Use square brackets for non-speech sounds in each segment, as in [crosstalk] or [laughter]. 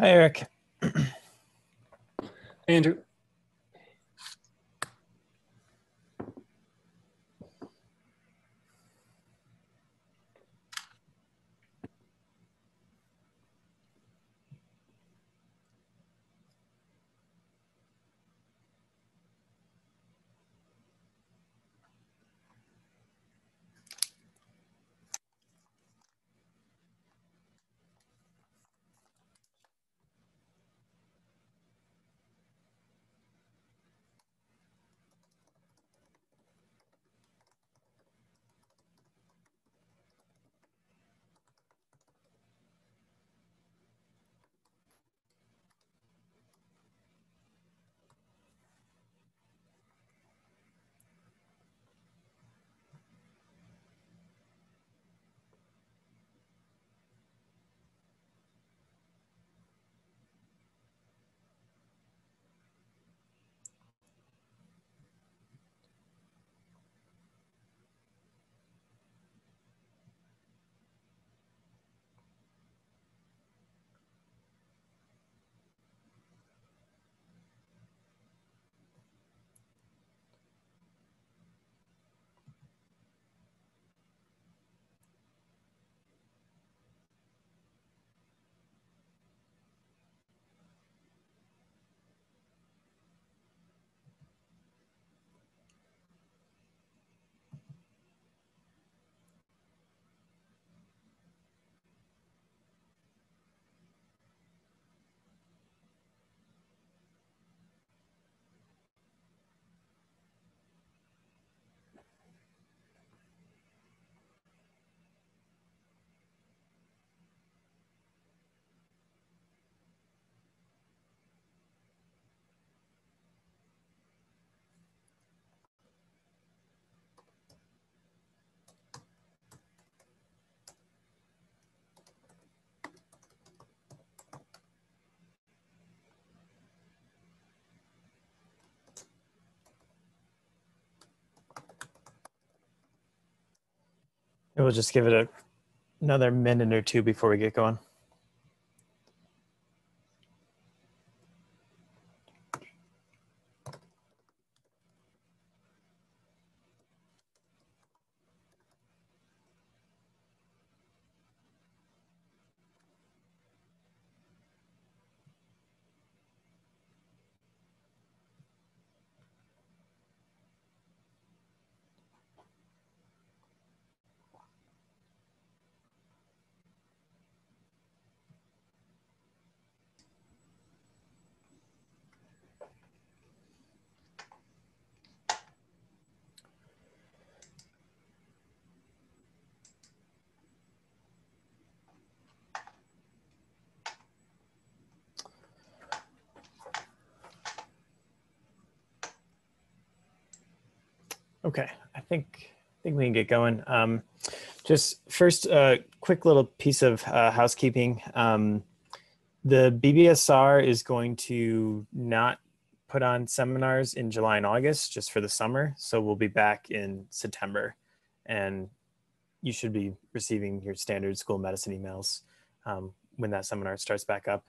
Hi, Eric. Andrew. We'll just give it a, another minute or two before we get going. Okay, I think I think we can get going. Um, just first, a uh, quick little piece of uh, housekeeping. Um, the BBSR is going to not put on seminars in July and August, just for the summer. So we'll be back in September, and you should be receiving your standard school medicine emails um, when that seminar starts back up.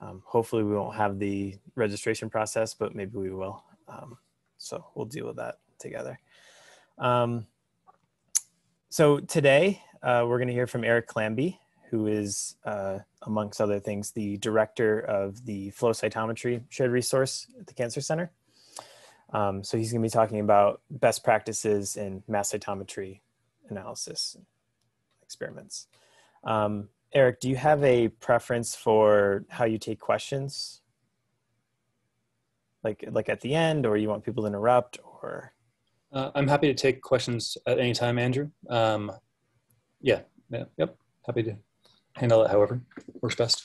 Um, hopefully, we won't have the registration process, but maybe we will. Um, so we'll deal with that together. Um, so today uh, we're going to hear from Eric Clambey, who is, uh, amongst other things, the director of the flow cytometry shared resource at the Cancer Center. Um, so he's going to be talking about best practices in mass cytometry analysis experiments. Um, Eric, do you have a preference for how you take questions? Like, like at the end, or you want people to interrupt, or? Uh, I'm happy to take questions at any time, Andrew. Um, yeah, yeah, yep, happy to handle it however works best.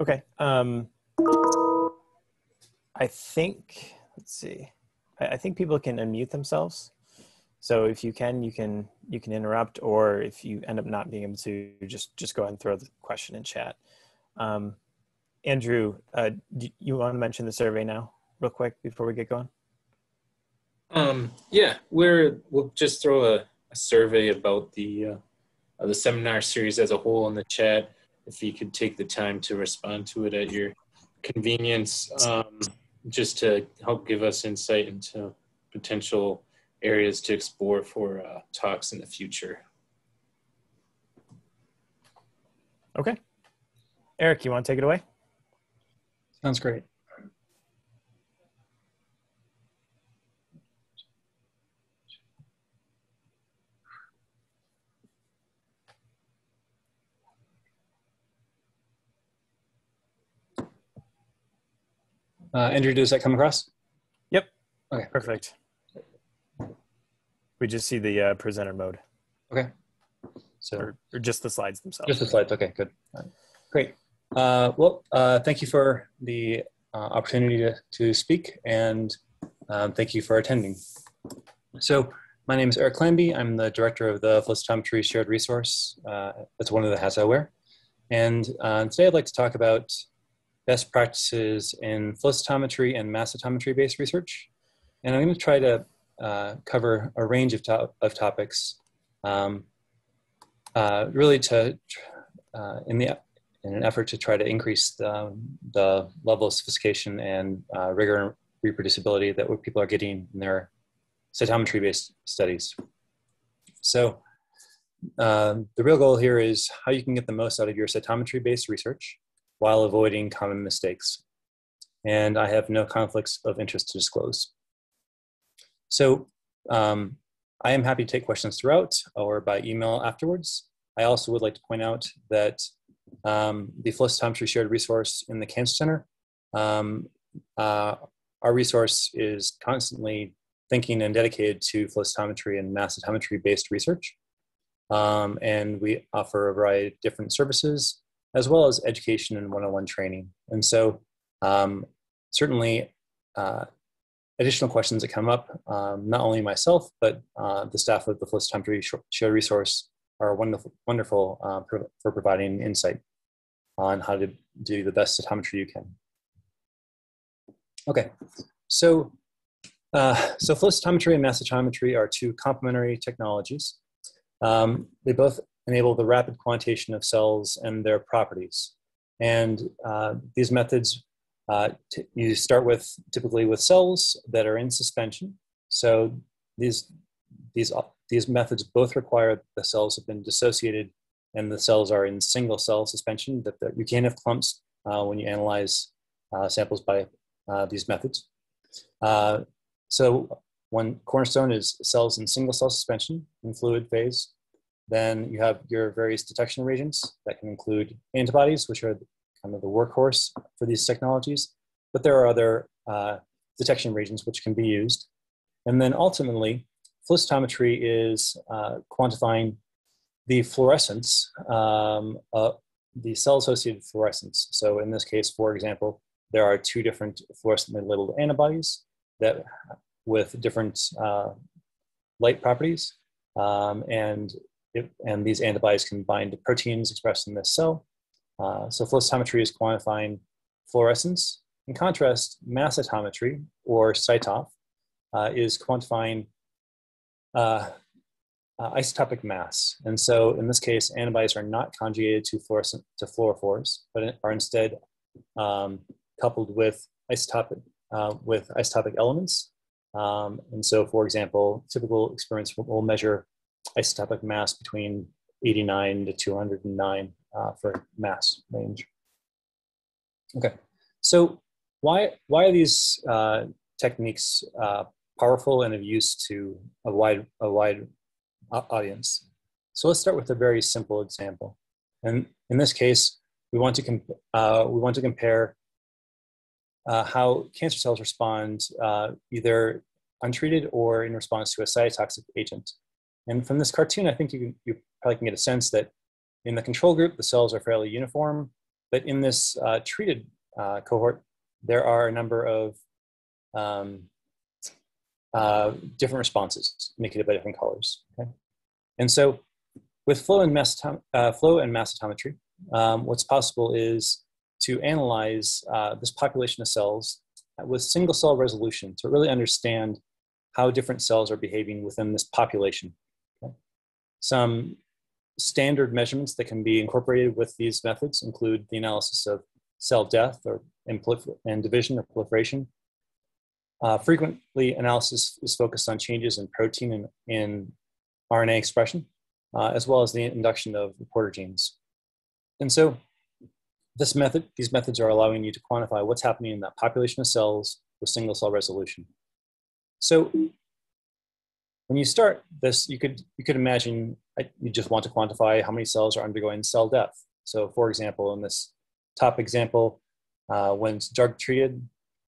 Okay. Um, I think, let's see, I, I think people can unmute themselves. So if you can, you can you can interrupt, or if you end up not being able to, just just go ahead and throw the question in chat. Um, Andrew, uh, do you want to mention the survey now, real quick, before we get going? Um, yeah, we're we'll just throw a, a survey about the uh, uh, the seminar series as a whole in the chat. if you could take the time to respond to it at your convenience, um, just to help give us insight into potential areas to explore for uh, talks in the future. Okay. Eric, you want to take it away? Sounds great. Uh, Andrew, does that come across? Yep. Okay. Perfect. We just see the uh, presenter mode Okay. So or, or just the slides themselves. just the slides. Okay, good. Right. Great. Uh, well, uh, thank you for the uh, opportunity to, to speak and um, thank you for attending. So my name is Eric Clambey. I'm the director of the flow cytometry shared resource. Uh, that's one of the hats I wear. And uh, today I'd like to talk about best practices in flow cytometry and mass cytometry based research. And I'm going to try to uh, cover a range of, to- of topics, um, uh, really to uh, in the in an effort to try to increase the, the level of sophistication and uh, rigor and reproducibility that what people are getting in their cytometry based studies. So um, the real goal here is how you can get the most out of your cytometry based research while avoiding common mistakes. And I have no conflicts of interest to disclose. So um, I am happy to take questions throughout or by email afterwards. I also would like to point out that um, the flow cytometry shared resource in the Cancer Center, um, uh, our resource is constantly thinking and dedicated to cytometry and mass cytometry based research. Um, and we offer a variety of different services as well as education and one-on-one training. And so um, certainly uh, additional questions that come up, um, not only myself, but uh, the staff of the flow cytometry shared resource are wonderful, wonderful uh, for providing insight on how to do the best cytometry you can. Okay, so uh, so flow cytometry and mass cytometry are two complementary technologies. Um, they both enable the rapid quantitation of cells and their properties. And uh, these methods, uh, t- you start with typically with cells that are in suspension. So these, these, these methods both require the cells have been dissociated and the cells are in single cell suspension. That, you can have clumps uh, when you analyze uh, samples by uh, these methods. Uh, so one cornerstone is cells in single cell suspension in fluid phase. Then you have your various detection reagents that can include antibodies, which are kind of the workhorse for these technologies. But there are other uh, detection reagents which can be used. And then ultimately, cytometry is uh, quantifying the fluorescence, um, uh, the cell-associated fluorescence. So in this case, for example, there are two different fluorescently labeled antibodies that with different uh, light properties. Um, and it, and these antibodies can bind to proteins expressed in this cell. Uh, so flow cytometry is quantifying fluorescence. In contrast, mass cytometry, or CyTOF, uh, is quantifying uh, uh, isotopic mass. And so in this case, antibodies are not conjugated to, fluorescent, to fluorophores, but are instead um, coupled with isotopic, uh, with isotopic elements. Um, and so, for example, typical experiments will measure isotopic mass between 89 to 209 uh, for mass range. Okay, so why, why are these uh, techniques uh, powerful and of use to a wide, a wide audience? So let's start with a very simple example. And in this case, we want to, comp- uh, we want to compare uh, how cancer cells respond uh, either untreated or in response to a cytotoxic agent. And from this cartoon, I think you, you probably can get a sense that in the control group, the cells are fairly uniform, but in this uh, treated uh, cohort, there are a number of um, uh, different responses indicated by different colors. Okay? And so with flow and mass, uh, flow and mass cytometry, um, what's possible is to analyze uh, this population of cells with single cell resolution to really understand how different cells are behaving within this population. Some standard measurements that can be incorporated with these methods include the analysis of cell death or and, and division or proliferation. Uh, frequently, analysis is focused on changes in protein and in RNA expression, uh, as well as the induction of reporter genes. And so, this method, these methods are allowing you to quantify what's happening in that population of cells with single cell resolution. So, when you start this, you could you could imagine you just want to quantify how many cells are undergoing cell death. So, for example, in this top example, uh, when it's drug treated,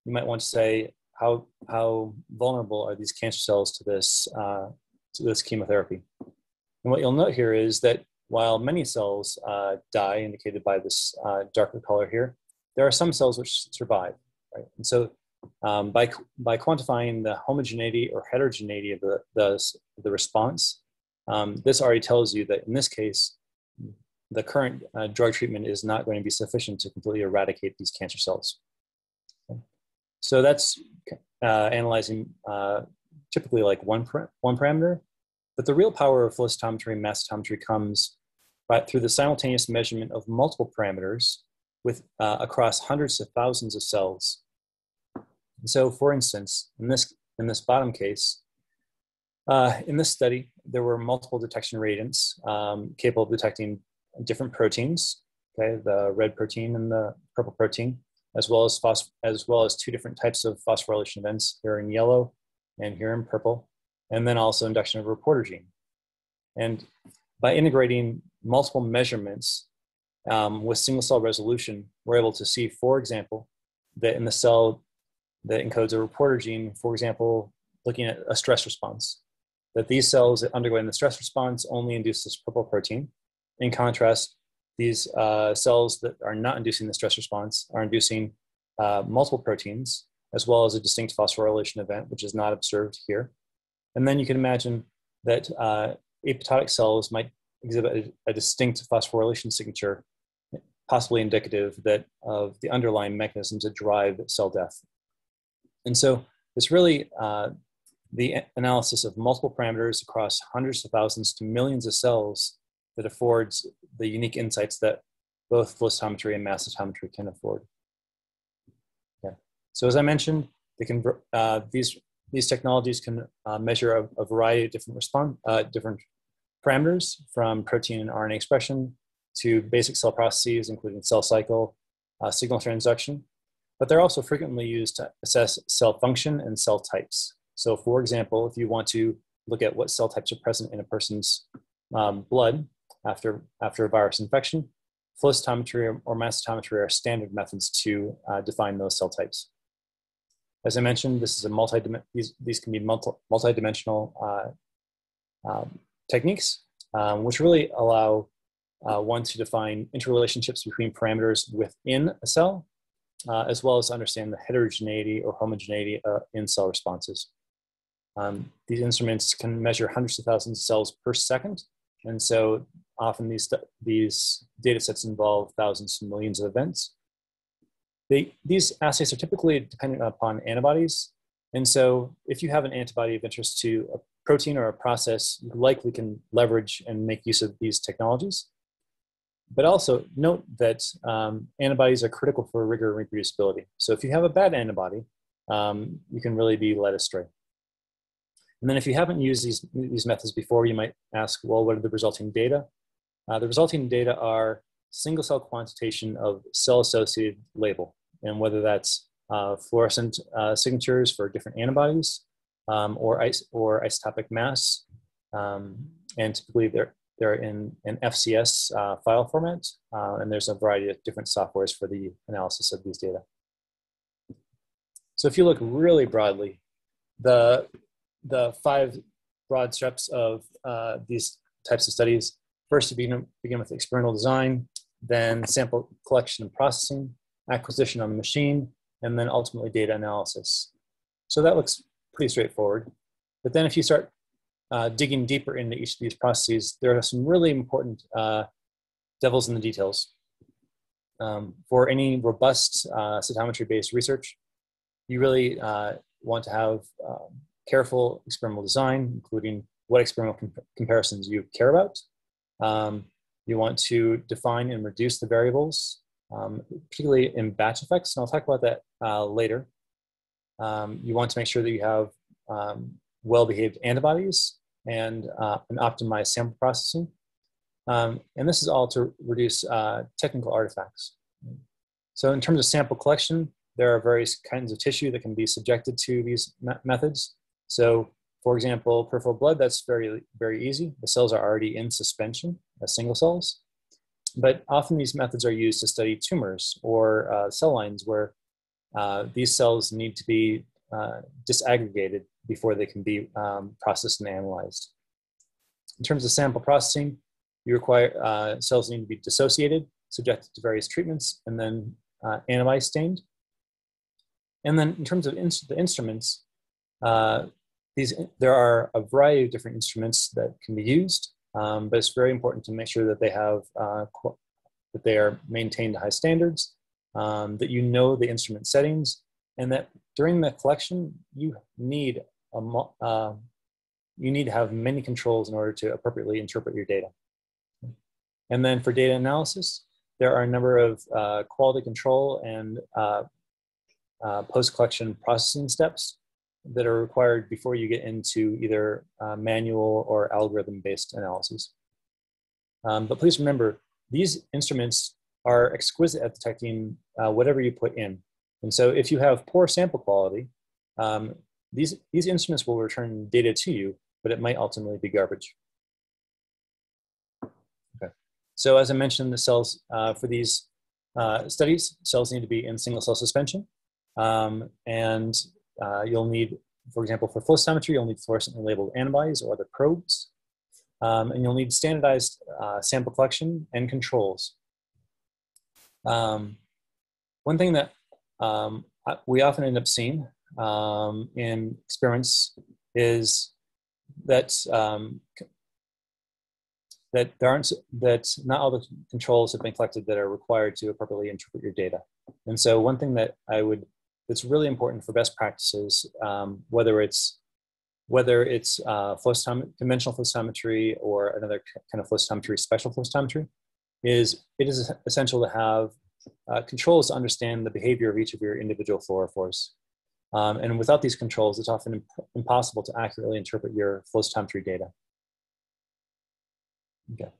you might want to say how how vulnerable are these cancer cells to this uh, to this chemotherapy. And what you'll note here is that while many cells uh, die, indicated by this uh, darker color here, there are some cells which survive. Right? And so um, by, by quantifying the homogeneity or heterogeneity of the, the, the response, um, this already tells you that in this case, the current uh, drug treatment is not going to be sufficient to completely eradicate these cancer cells. Okay. So that's uh, analyzing uh, typically like one, one parameter, but the real power of flow cytometry and mass cytometry comes by, through the simultaneous measurement of multiple parameters with, uh, across hundreds of thousands of cells. So for instance, in this, in this bottom case, uh, in this study, there were multiple detection reagents um, capable of detecting different proteins, okay, the red protein and the purple protein, as well as as well as two different types of phosphorylation events here in yellow and here in purple, and then also induction of a reporter gene. And by integrating multiple measurements um, with single cell resolution, we're able to see, for example, that in the cell that encodes a reporter gene, for example, looking at a stress response, that these cells that undergo the stress response only induce this purple protein, in contrast, these uh, cells that are not inducing the stress response are inducing uh, multiple proteins, as well as a distinct phosphorylation event, which is not observed here. And then you can imagine that uh, apoptotic cells might exhibit a, a, distinct phosphorylation signature, possibly indicative that of the underlying mechanisms that drive cell death. And so it's really uh, the analysis of multiple parameters across hundreds of thousands to millions of cells that affords the unique insights that both flow cytometry and mass cytometry can afford. Okay. So as I mentioned, they can, uh, these, these technologies can uh, measure a, a, variety of different response, uh, different parameters from protein and RNA expression to basic cell processes, including cell cycle, uh, signal transduction. But they're also frequently used to assess cell function and cell types. So for example, if you want to look at what cell types are present in a person's um, blood, after, after a virus infection. Flow cytometry or mass cytometry are standard methods to uh, define those cell types. As I mentioned, this is a multi these, these can be multi multi-dimensional uh, um, techniques, um, which really allow uh, one to define interrelationships between parameters within a cell, uh, as well as understand the heterogeneity or homogeneity uh, in cell responses. Um, these instruments can measure hundreds of thousands of cells per second, and so Often these, these data sets involve thousands and millions of events. They, these assays are typically dependent upon antibodies. And so if you have an antibody of interest to a protein or a process, you likely can leverage and make use of these technologies. But also note that um, antibodies are critical for rigor and reproducibility. So if you have a bad antibody, um, you can really be led astray. And then if you haven't used these, these methods before, you might ask, well, what are the resulting data? Uh, the resulting data are single cell quantitation of cell associated label, and whether that's uh, fluorescent uh, signatures for different antibodies um, or, is or isotopic mass. Um, and typically they're, they're in an FCS uh, file format, uh, and there's a variety of different softwares for the analysis of these data. So if you look really broadly, the, the five broad steps of uh, these types of studies First, you begin, begin with experimental design, then sample collection and processing, acquisition on the machine, and then ultimately data analysis. So that looks pretty straightforward. But then if you start uh, digging deeper into each of these processes, there are some really important uh, devils in the details. Um, for any robust uh, cytometry-based research, you really uh, want to have um, careful experimental design, including what experimental comp comparisons you care about, Um, you want to define and reduce the variables, um, particularly in batch effects, and I'll talk about that uh, later. Um, you want to make sure that you have um, well-behaved antibodies and uh, an optimized sample processing. Um, and this is all to reduce uh, technical artifacts. So in terms of sample collection, there are various kinds of tissue that can be subjected to these me methods. So for example, peripheral blood, that's very, very easy. The cells are already in suspension as single cells. But often these methods are used to study tumors or uh, cell lines where uh, these cells need to be uh, disaggregated before they can be um, processed and analyzed. In terms of sample processing, you require uh, cells need to be dissociated, subjected to various treatments, and then uh, antibody stained. And then in terms of in the instruments, uh, these, there are a variety of different instruments that can be used, um, but it's very important to make sure that they have uh, that they are maintained to high standards, um, that you know the instrument settings, and that during the collection you need a uh, you need to have many controls in order to appropriately interpret your data. And then for data analysis, there are a number of uh, quality control and uh, uh post-collection processing steps that are required before you get into either uh, manual or algorithm-based analyses. Um, but please remember, these instruments are exquisite at detecting uh, whatever you put in. And so if you have poor sample quality, um, these, these instruments will return data to you, but it might ultimately be garbage. Okay. So as I mentioned, the cells uh, for these uh, studies, cells need to be in single cell suspension. Um, and uh, you'll need, for example, for flow cytometry, you'll need fluorescently labeled antibodies or other probes. Um, and you'll need standardized uh, sample collection and controls. Um, one thing that um, we often end up seeing um, in experiments is that um, that there aren't that not all the controls have been collected that are required to appropriately interpret your data. And so one thing that I would that's really important for best practices, um, whether it's whether it's uh, flow conventional flow cytometry or another kind of flow cytometry, spectral flow cytometry, is it is essential to have uh, controls to understand the behavior of each of your individual fluorophores. Um, and without these controls, it's often imp impossible to accurately interpret your flow cytometry data. Okay.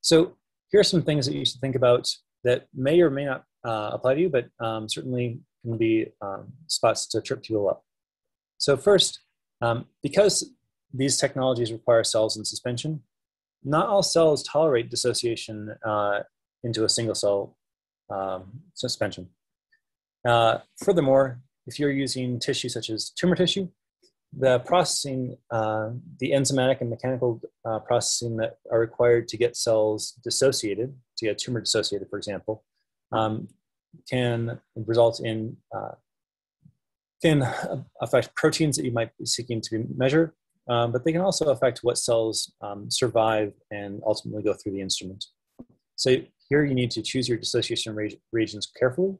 So here are some things that you should think about that may or may not uh, apply to you, but um, certainly can be um, spots to trip people up. So first, um, because these technologies require cells in suspension, not all cells tolerate dissociation uh, into a single cell um, suspension. Uh, furthermore, if you're using tissue such as tumor tissue, the processing, uh, the enzymatic and mechanical uh, processing that are required to get cells dissociated, to get tumor dissociated, for example, um, can result in uh, can affect proteins that you might be seeking to measure, um, but they can also affect what cells um, survive and ultimately go through the instrument. So here you need to choose your dissociation regions carefully,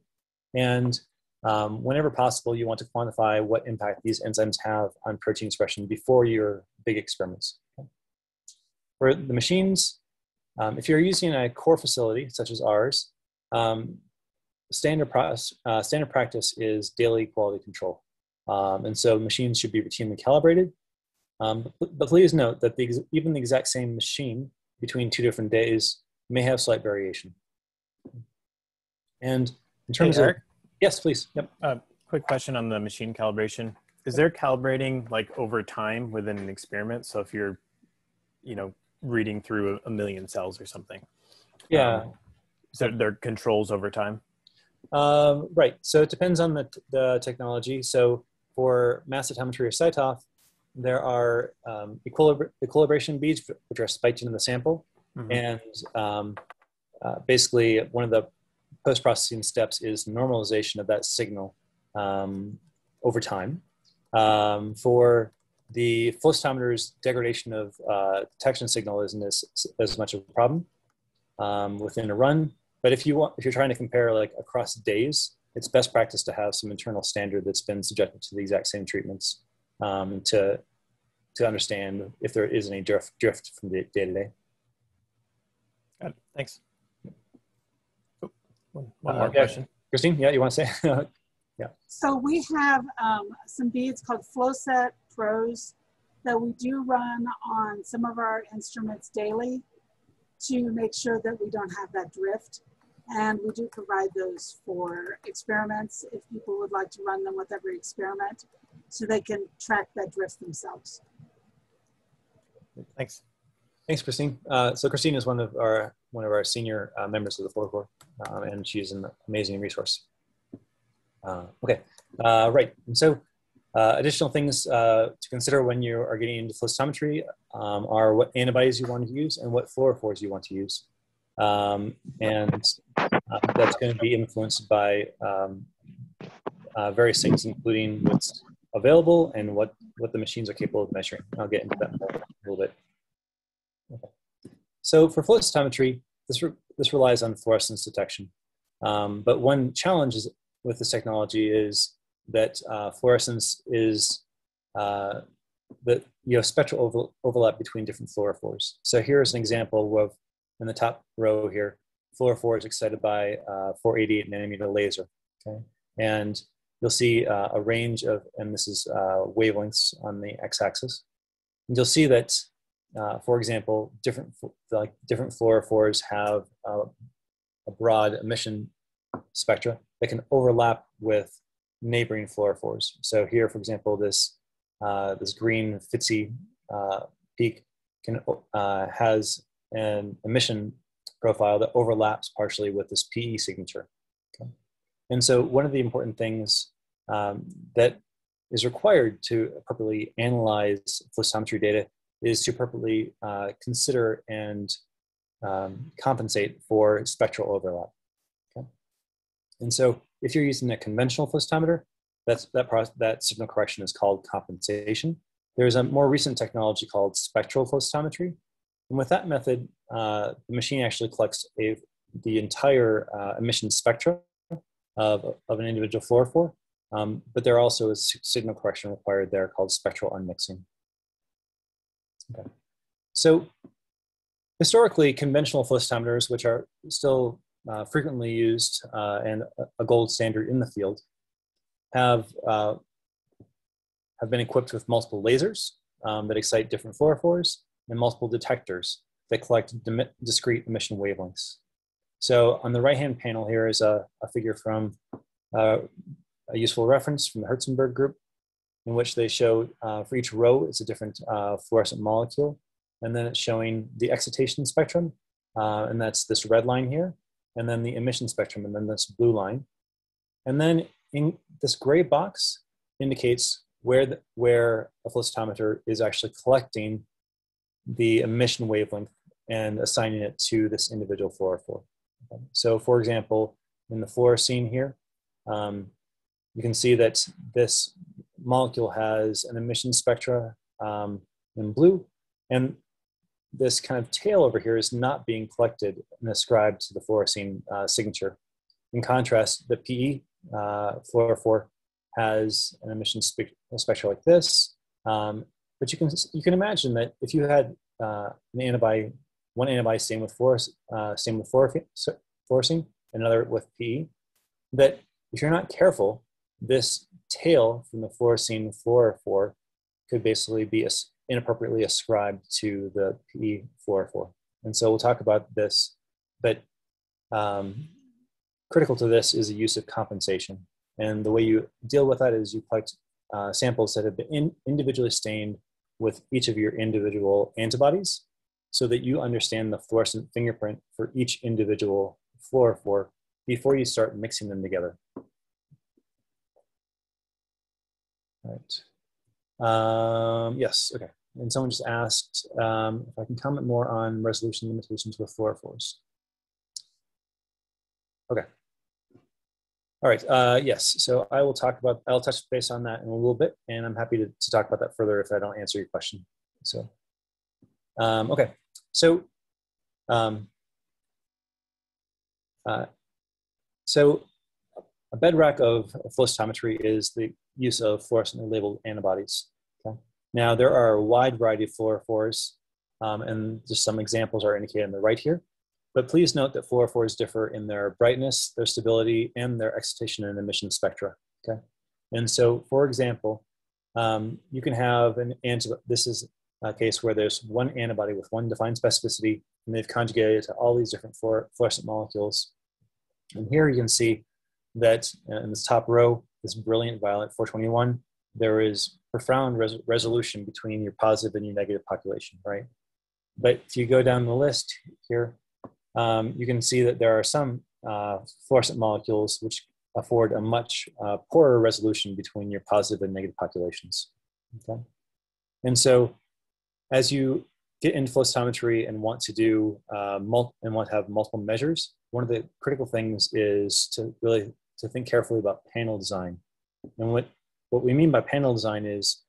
and um, whenever possible, you want to quantify what impact these enzymes have on protein expression before your big experiments. For the machines, um, if you're using a core facility such as ours, um, standard, uh, standard practice is daily quality control. Um, and so machines should be routinely calibrated. Um, but, but, please note that the, even the exact same machine between two different days may have slight variation. And in terms hey, of, yes, please. Yep. Uh, quick question on the machine calibration. Is there calibrating like over time within an experiment? So if you're, you know, reading through a, million cells or something. Yeah. Um, so there are controls over time? Um, right. So it depends on the, the technology. So for mass cytometry or CyTOF, there are um, equilibration beads which are spiked into the sample, mm -hmm. and um, uh, basically one of the post-processing steps is normalization of that signal um, over time. Um, for the flow degradation of uh, detection signal isn't as, as much of a problem um, within a run. But if you want, if you're trying to compare like across days, it's best practice to have some internal standard that's been subjected to the exact same treatments um, to to understand if there is any drift drift from day to day. Thanks. Oh, one, one Uh, more yeah. question. Christine, yeah, you want to say? [laughs] yeah. So we have um, some beads called FlowSet Pros that we do run on some of our instruments daily to make sure that we don't have that drift. And we do provide those for experiments if people would like to run them with every experiment so they can track that drift themselves. Thanks. Thanks, Christine. Uh, so Christine is one of our one of our senior uh, members of the Flow Core, um, and she's an amazing resource. Uh, okay, uh, right. And so, uh, additional things uh, to consider when you are getting into flow cytometry um, are what antibodies you want to use and what fluorophores you want to use, um, and uh, that's going to be influenced by um, various things, including what's available and what what the machines are capable of measuring. I'll get into that in a little bit. So for flow cytometry, this, re- this relies on fluorescence detection. Um, but one challenge is, with this technology is that uh, fluorescence is uh, that you have spectral over, overlap between different fluorophores. So here's an example of, in the top row here, fluorophores excited by uh, 488 nanometer laser. Okay, and you'll see uh, a range of, and this is uh, wavelengths on the x-axis. And you'll see that uh, for example, different like different fluorophores have uh, a broad emission spectra that can overlap with neighboring fluorophores. So here, for example, this uh, this green FITC uh, peak can uh, has an emission profile that overlaps partially with this PE signature. Okay? And so, one of the important things um, that is required to appropriately analyze cytometry data is to appropriately uh, consider and um, compensate for spectral overlap. Okay? And so if you're using a conventional flow cytometer, that's, that, that signal correction is called compensation. There's a more recent technology called spectral flow cytometry. And with that method, uh, the machine actually collects a, the entire uh, emission spectra of, of an individual fluorophore, um, but there also is signal correction required there called spectral unmixing. Okay. So historically, conventional flow cytometers, which are still uh, frequently used uh, and a gold standard in the field, have uh, have been equipped with multiple lasers um, that excite different fluorophores and multiple detectors that collect discrete emission wavelengths. So on the right-hand panel here is a, a figure from uh, a useful reference from the Herzenberg group in which they show uh, for each row it's a different uh, fluorescent molecule and then it's showing the excitation spectrum uh, and that's this red line here and then the emission spectrum and then this blue line and then in this gray box indicates where the, where a flow is actually collecting the emission wavelength and assigning it to this individual fluorophore. Okay. So for example, in the fluorescein here, um, you can see that this molecule has an emission spectra um, in blue, and this kind of tail over here is not being collected and ascribed to the fluorescein uh, signature. In contrast, the PE uh, fluorophore has an emission spe- spectra like this, um, but you can you can imagine that if you had uh, an antibody, one antibody same with fluores, uh, same with fluorescein, another with PE, that if you're not careful, this tail from the fluorescein fluorophore could basically be inappropriately ascribed to the PE fluorophore. And so we'll talk about this, but um, critical to this is the use of compensation. And the way you deal with that is you collect uh, samples that have been in, individually stained with each of your individual antibodies so that you understand the fluorescent fingerprint for each individual fluorophore before you start mixing them together. Right. Um, yes, okay. And someone just asked um, if I can comment more on resolution limitations with fluorophores. Okay. All right, uh, yes, so I will talk about, I'll touch base on that in a little bit, and I'm happy to, to talk about that further if I don't answer your question. So, um, okay, so, um, uh, so a bedrock of flow cytometry is the use of fluorescently labeled antibodies. Okay? Now, there are a wide variety of fluorophores, um, and just some examples are indicated on the right here. but please note that fluorophores differ in their brightness, their stability, and their excitation and emission spectra. Okay, and so for example, um, you can have an antibody. This is a case where there's one antibody with one defined specificity, and they've conjugated to all these different fluorescent molecules. And here you can see that in this top row, this brilliant violet 421, there is profound res resolution between your positive and your negative population, right? But if you go down the list here, um, you can see that there are some uh, fluorescent molecules which afford a much uh, poorer resolution between your positive and negative populations. Okay? And so as you get into flow cytometry and want to do uh, and want to have multiple measures, one of the critical things is to really to think carefully about panel design. And what, what we mean by panel design is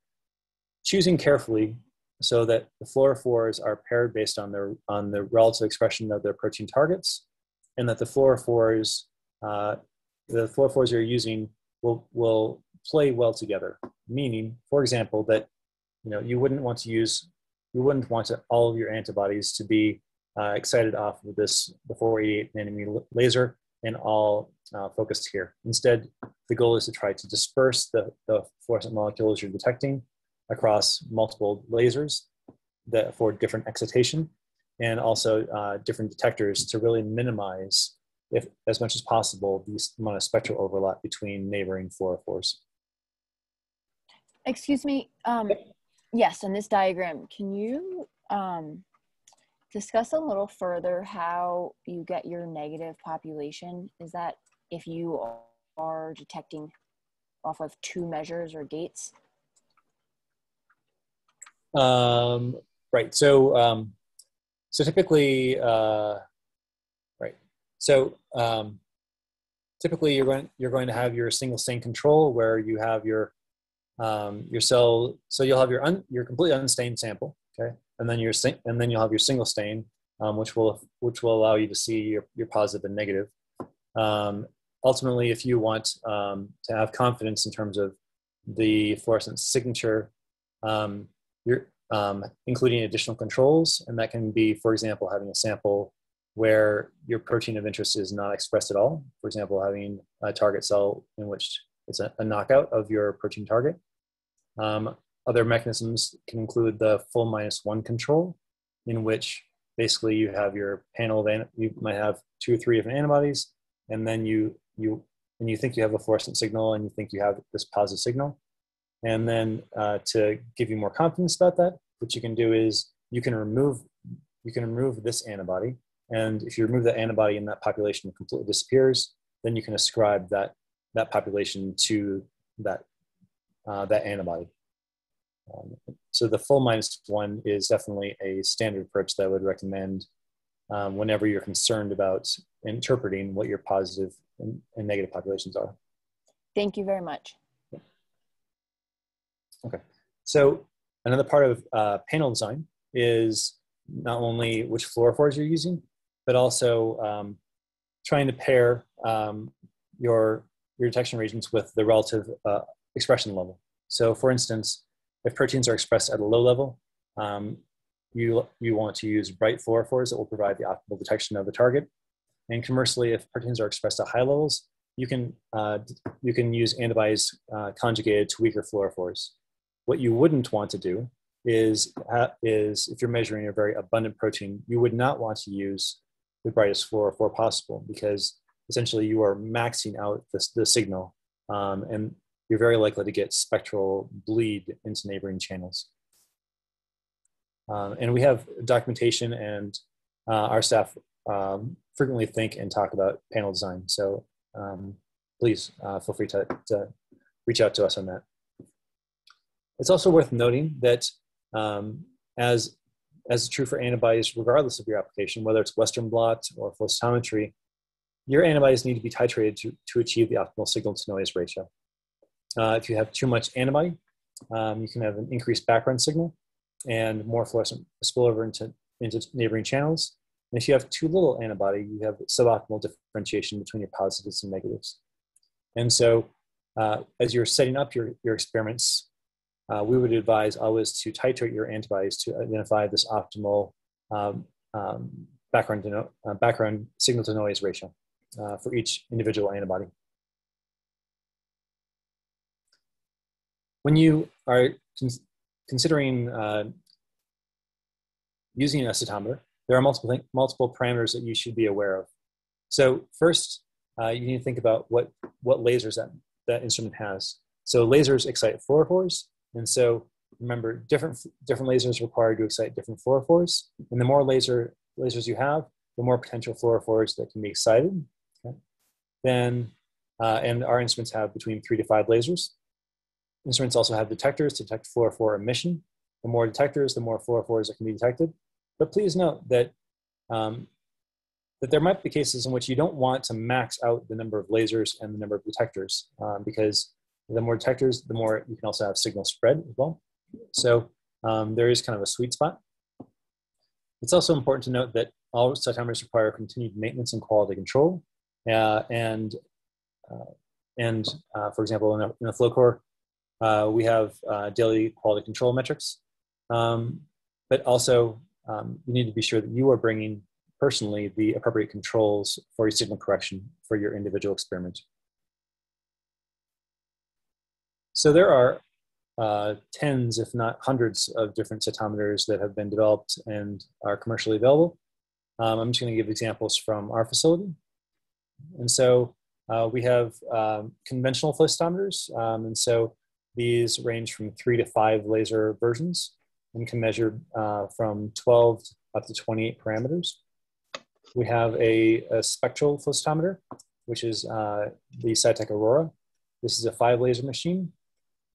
choosing carefully so that the fluorophores are paired based on their on the relative expression of their protein targets, and that the fluorophores uh, the fluorophores you're using will will play well together. Meaning, for example, that you know you wouldn't want to use you wouldn't want to, all of your antibodies to be uh, excited off of this the 488 nanometer laser and all uh, focused here. Instead, the goal is to try to disperse the, the fluorescent molecules you're detecting across multiple lasers that for different excitation and also uh, different detectors to really minimize, if as much as possible, the amount of spectral overlap between neighboring fluorophores. Excuse me. Um, yes, in this diagram, can you um, discuss a little further how you get your negative population? Is that if you are detecting off of two measures or gates? Um, right. So, um, so typically, uh, right. So, um, typically, you're going you're going to have your single stain control where you have your um, your cell. So you'll have your un, your completely unstained sample. Okay, and then your and then you'll have your single stain, um, which will which will allow you to see your your positive and negative. Um, ultimately, if you want um, to have confidence in terms of the fluorescent signature, um, you're um, including additional controls, and that can be, for example, having a sample where your protein of interest is not expressed at all. For example, having a target cell in which it's a, a knockout of your protein target. Um, other mechanisms can include the full minus one control, in which basically you have your panel of you might have two or three different antibodies, and then you you and you think you have a fluorescent signal, and you think you have this positive signal, and then uh, to give you more confidence about that, what you can do is you can remove you can remove this antibody, and if you remove that antibody and that population completely disappears, then you can ascribe that that population to that uh, that antibody. Um, so the full minus one is definitely a standard approach that I would recommend um, whenever you're concerned about interpreting what your positive and, and negative populations are. Thank you very much. Okay, so another part of uh, panel design is not only which fluorophores you're using, but also um, trying to pair um, your, your detection regions with the relative uh, expression level. So for instance, if proteins are expressed at a low level, um, you, you want to use bright fluorophores that will provide the optimal detection of the target. And commercially, if proteins are expressed at high levels, you can, uh, you can use antibodies uh, conjugated to weaker fluorophores. What you wouldn't want to do is, uh, is if you're measuring a very abundant protein, you would not want to use the brightest fluorophore possible because essentially you are maxing out the, the signal um, and you're very likely to get spectral bleed into neighboring channels. Um, and we have documentation and uh, our staff um, frequently think and talk about panel design. So um, please uh, feel free to, to reach out to us on that. It's also worth noting that um, as, as is true for antibodies, regardless of your application, whether it's Western blot or flow cytometry, your antibodies need to be titrated to, to achieve the optimal signal to noise ratio. Uh, if you have too much antibody, um, you can have an increased background signal and more fluorescent spillover into, into neighboring channels. And if you have too little antibody, you have suboptimal differentiation between your positives and negatives. And so uh, as you're setting up your, your experiments, uh, we would advise always to titrate your antibodies to identify this optimal um, um, background, to no, uh, background signal to noise ratio uh, for each individual antibody. When you are cons considering uh, using an cytometer, there are multiple, multiple parameters that you should be aware of. So first, uh, you need to think about what, what lasers that, that instrument has. So lasers excite fluorophores, and so remember, different, different lasers require to excite different fluorophores, and the more laser lasers you have, the more potential fluorophores that can be excited. Okay? Then, uh, and our instruments have between three to five lasers. Instruments also have detectors to detect fluorophore emission. The more detectors, the more fluorophores that can be detected. But please note that, um, that there might be cases in which you don't want to max out the number of lasers and the number of detectors um, because the more detectors, the more you can also have signal spread as well. So um, there is kind of a sweet spot. It's also important to note that all cytometers require continued maintenance and quality control. Uh, and uh, and uh, for example, in a, in a flow core, uh, we have uh, daily quality control metrics. Um, but also, um, you need to be sure that you are bringing personally the appropriate controls for your signal correction for your individual experiment. So there are uh, tens, if not hundreds, of different cytometers that have been developed and are commercially available. Um, I'm just going to give examples from our facility. And so uh, we have um, conventional flow cytometers. Um, and so these range from three to five laser versions and can measure uh, from 12 up to 28 parameters. We have a, a spectral flow cytometer, which is uh, the Cytek Aurora. This is a five laser machine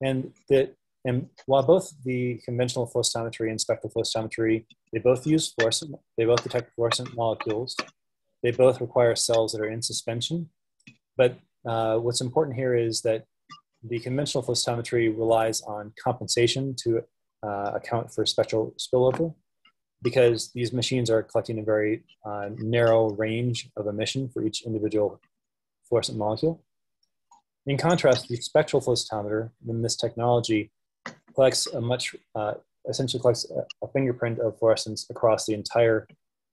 and that and while both the conventional flow cytometry and spectral flow cytometry, they both use fluorescent, they both detect fluorescent molecules. They both require cells that are in suspension. But uh, what's important here is that the conventional flow cytometry relies on compensation to uh, account for spectral spillover because these machines are collecting a very uh, narrow range of emission for each individual fluorescent molecule. In contrast, the spectral flow cytometer in this technology collects a much, uh, essentially collects a, a, fingerprint of fluorescence across the entire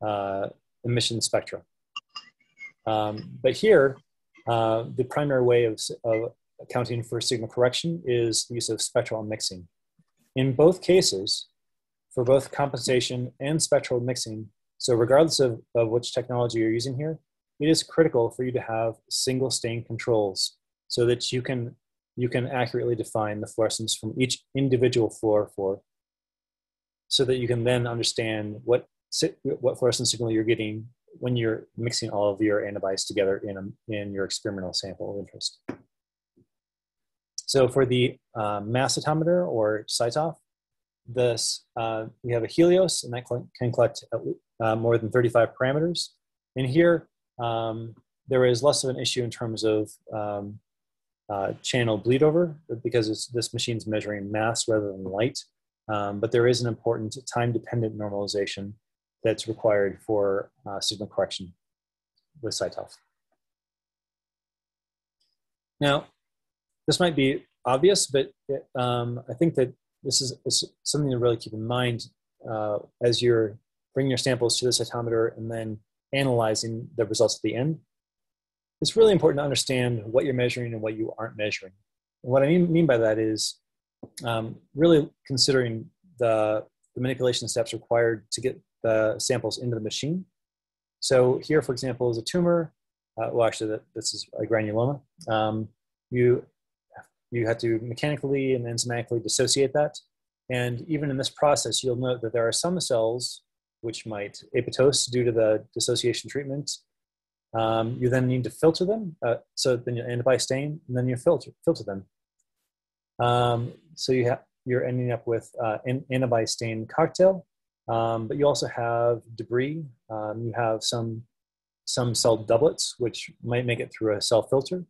uh, emission spectrum. Um, but here, uh, the primary way of, of accounting for signal correction is the use of spectral mixing. In both cases, for both compensation and spectral mixing, so regardless of, of which technology you're using here, it is critical for you to have single stain controls so that you can you can accurately define the fluorescence from each individual fluorophore so that you can then understand what what fluorescence signal you're getting when you're mixing all of your antibodies together in, a, in your experimental sample of interest. So for the uh, mass cytometer or CyTOF, this, uh, we have a Helios and that can collect uh, more than 35 parameters. And here, um, there is less of an issue in terms of um, uh, channel bleed over because this machine's measuring mass rather than light. Um, but there is an important time dependent normalization that's required for uh, signal correction with CyTOF. Now, this might be obvious, but um, I think that this is, is, something to really keep in mind uh, as you're bringing your samples to the cytometer and then analyzing the results at the end it's really important to understand what you're measuring and what you aren't measuring. And what I mean, mean by that is um, really considering the, the manipulation steps required to get the samples into the machine. So here, for example, is a tumor. Uh, well, actually, this is a granuloma. Um, you you have to mechanically and enzymatically dissociate that. And even in this process, you'll note that there are some cells which might apoptose due to the dissociation treatment, um, you then need to filter them. Uh, so then you antibody stain, and then you filter filter them. Um, so you have you're ending up with uh, an antibody stain cocktail, um, but you also have debris. Um, you have some some cell doublets, which might make it through a cell filter,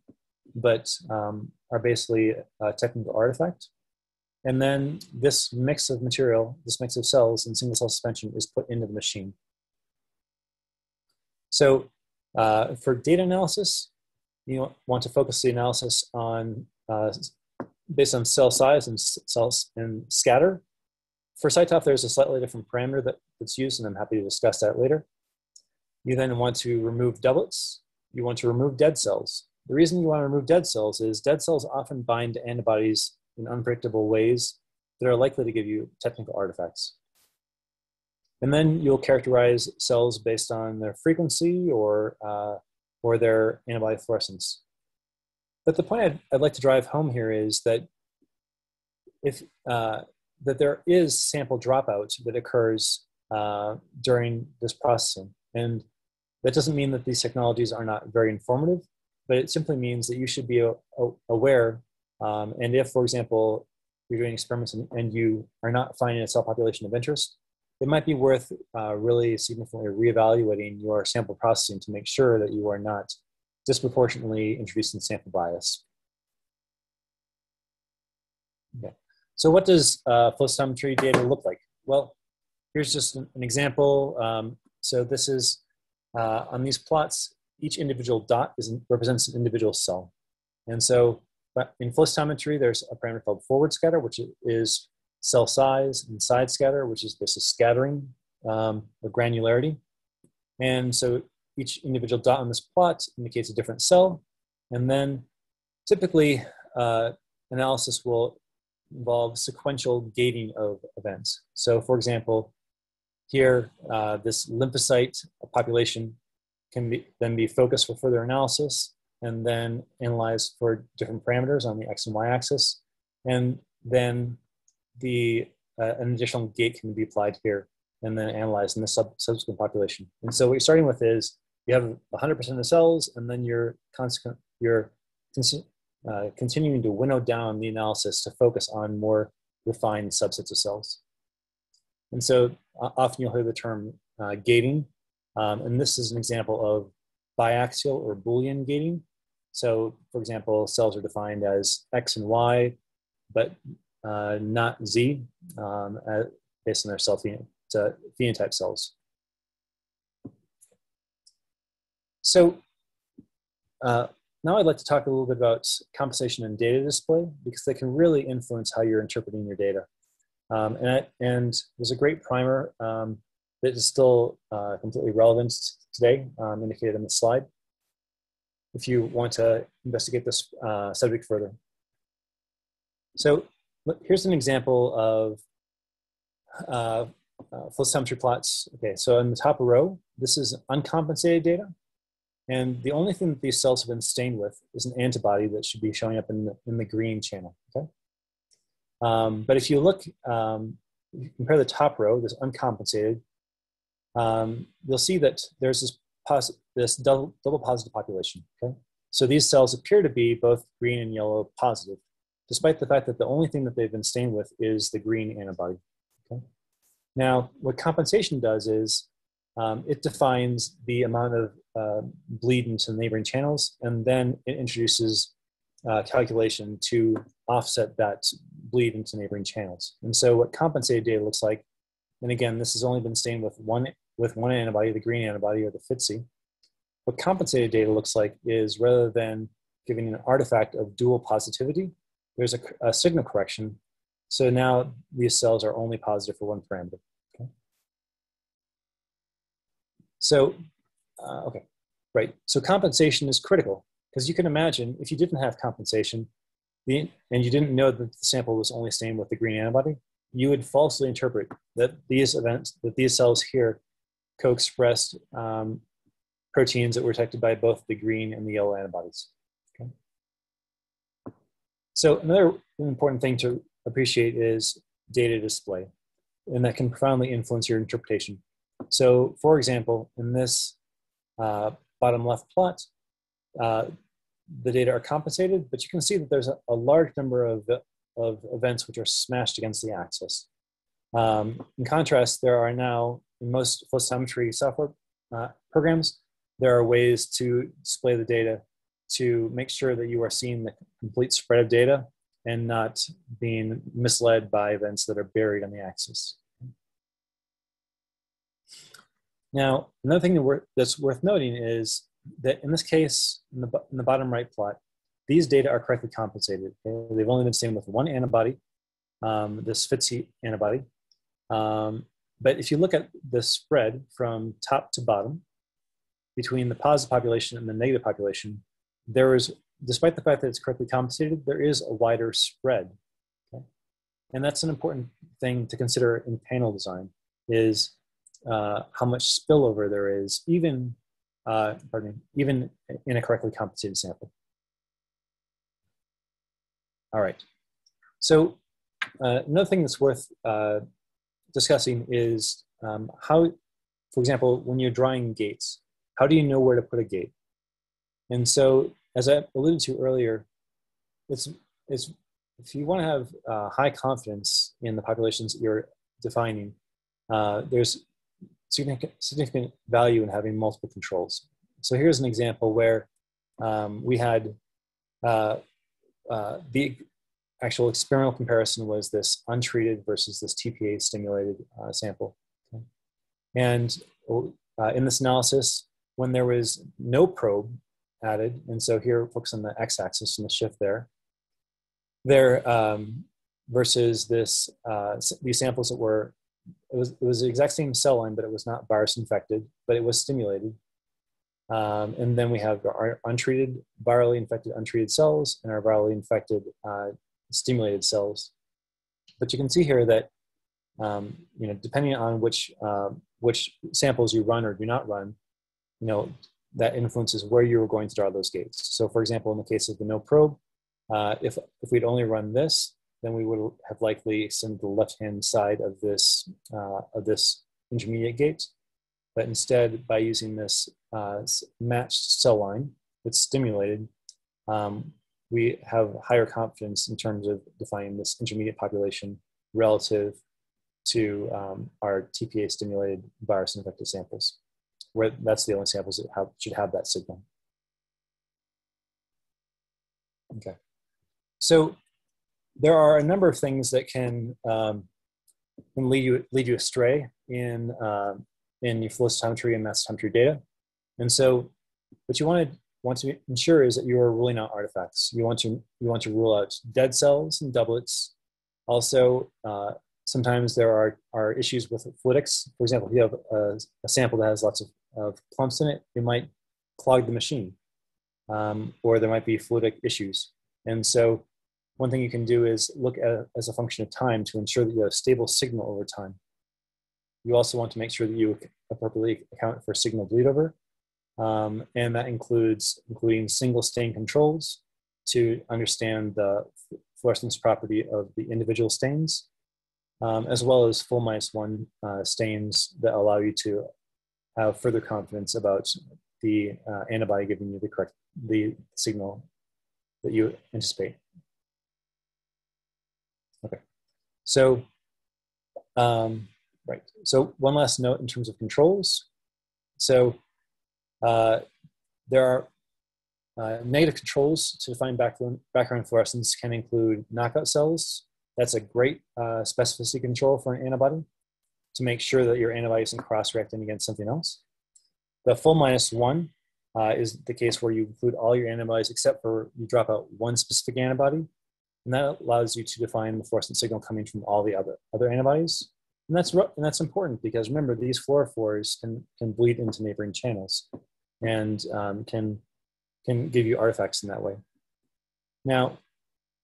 but um, are basically a technical artifact. And then this mix of material, this mix of cells and single cell suspension is put into the machine. So uh, for data analysis, you want to focus the analysis on uh, based on cell size and cells and scatter. For CyTOF, there's a slightly different parameter that, that's used, and I'm happy to discuss that later. You then want to remove doublets. You want to remove dead cells. The reason you want to remove dead cells is dead cells often bind to antibodies in unpredictable ways that are likely to give you technical artifacts. And then you'll characterize cells based on their frequency or, uh, or their antibody fluorescence. But the point I'd, I'd, like to drive home here is that if uh, that there is sample dropout that occurs uh, during this processing, and that doesn't mean that these technologies are not very informative, but it simply means that you should be aware. Um, and if, for example, you're doing experiments and, and, you are not finding a cell population of interest, it might be worth uh, really significantly reevaluating your sample processing to make sure that you are not disproportionately introducing sample bias. Okay. So what does uh, flow cytometry data look like? Well, here's just an, example. Um, so this is, uh, on these plots, each individual dot is, represents an individual cell. And so in flow cytometry, there's a parameter called forward scatter, which is cell size, and side scatter, which is this is scattering um, or granularity. And so each individual dot on this plot indicates a different cell. And then typically uh, analysis will involve sequential gating of events. So for example, here, uh, this lymphocyte population can be, then be focused for further analysis and then analyzed for different parameters on the x and y axis. And then the uh, an additional gate can be applied here and then analyzed in the sub subsequent population. And so what you're starting with is you have 100% of the cells, and then you're consequent you're uh, continuing to winnow down the analysis to focus on more refined subsets of cells. And so uh, often you'll hear the term uh, gating, um, and this is an example of biaxial or Boolean gating. So, for example, cells are defined as X and Y, but uh, not Z, um, based on their cell phenotype cells. So uh, now I'd like to talk a little bit about compensation and data display because they can really influence how you're interpreting your data. Um, and, and, there's a great primer um, that is still uh, completely relevant today, um, indicated in the slide, if you want to investigate this uh, subject further. So here's an example of uh, uh, cytometry plots. Okay, so in the top row, this is uncompensated data. And the only thing that these cells have been stained with is an antibody that should be showing up in the, in the green channel, okay? Um, but if you look, um, compare the top row, this uncompensated, um, you'll see that there's this, this double, double positive population, okay? So these cells appear to be both green and yellow positive despite the fact that the only thing that they've been stained with is the green antibody. Okay? Now, what compensation does is um, it defines the amount of uh, bleed into neighboring channels, and then it introduces uh, calculation to offset that bleed into neighboring channels. And so, what compensated data looks like, and again, this has only been stained with one with one antibody, the green antibody or the FITC. What compensated data looks like is rather than giving an artifact of dual positivity, there's a, a signal correction. So now these cells are only positive for one parameter. Okay. So, uh, okay, right. So compensation is critical because you can imagine if you didn't have compensation and you didn't know that the sample was only stained with the green antibody, you would falsely interpret that these events, that these cells here co-expressed um, proteins that were detected by both the green and the yellow antibodies. Okay. So another important thing to appreciate is data display, and that can profoundly influence your interpretation. So for example, in this uh, bottom left plot, uh, the data are compensated, but you can see that there's a, a, large number of, of events which are smashed against the axis. Um, in contrast, there are now, in most flow cytometry software uh, programs, there are ways to display the data to make sure that you are seeing the complete spread of data and not being misled by events that are buried on the axis. Now, another thing that that's worth noting is that in this case, in the, in the bottom right plot, these data are correctly compensated. Okay? They've only been seen with one antibody, um, this FITC antibody. Um, but if you look at the spread from top to bottom, between the positive population and the negative population, there is, despite the fact that it's correctly compensated, there is a wider spread. Okay? And that's an important thing to consider in panel design is uh, how much spillover there is, even, uh, pardon me, even in a correctly compensated sample. All right. So uh, another thing that's worth uh, discussing is um, how, for example, when you're drawing gates, how do you know where to put a gate? And so, as I alluded to earlier, it's, it's if you want to have uh, high confidence in the populations you're defining, uh, there's significant, significant value in having multiple controls. So here's an example where um, we had uh, uh the actual experimental comparison was this untreated versus this TPA stimulated uh, sample. Okay. And uh, in this analysis, when there was no probe added, and so here focus on the x-axis and the shift there, there um, versus this uh, these samples that were it was it was the exact same cell line, but it was not virus infected, but it was stimulated. Um, and then we have our untreated, virally infected, untreated cells, and our virally infected uh, stimulated cells. But you can see here that um, you know, depending on which uh, which samples you run or do not run, you know, that influences where you're going to draw those gates. So, for example, in the case of the no probe, uh, if if we'd only run this, then we would have likely extended the left-hand side of this uh, of this intermediate gate. But instead, by using this uh, matched cell line that's stimulated, um, we have higher confidence in terms of defining this intermediate population relative to um, our TPA stimulated virus infected samples, where that's the only samples that have, should have that signal. Okay. So there are a number of things that can, um, can lead, you, lead you astray in, uh, in your flow cytometry and mass cytometry data. And so what you want to want to ensure is that you are ruling out artifacts. You want to you want to rule out dead cells and doublets. Also, uh, sometimes there are, are issues with fluidics. For example, if you have a, a, sample that has lots of, of clumps in it, it might clog the machine, um, or there might be fluidic issues. And so, one thing you can do is look at as a function of time to ensure that you have a stable signal over time. You also want to make sure that you appropriately account for signal bleed over um, and that includes including single stain controls to understand the fluorescence property of the individual stains, um, as well as full minus one uh, stains that allow you to have further confidence about the uh, antibody giving you the correct the signal that you anticipate. Okay, so um, right. So one last note in terms of controls. So uh, there are uh, negative controls to define background, background fluorescence can include knockout cells. That's a great uh, specificity control for an antibody to make sure that your antibody isn't cross-reacting against something else. The full minus one uh, is the case where you include all your antibodies except for you drop out one specific antibody. And that allows you to define the fluorescent signal coming from all the other, other antibodies. And that's, and that's important because remember, these fluorophores can, can bleed into neighboring channels and um, can, can give you artifacts in that way. Now,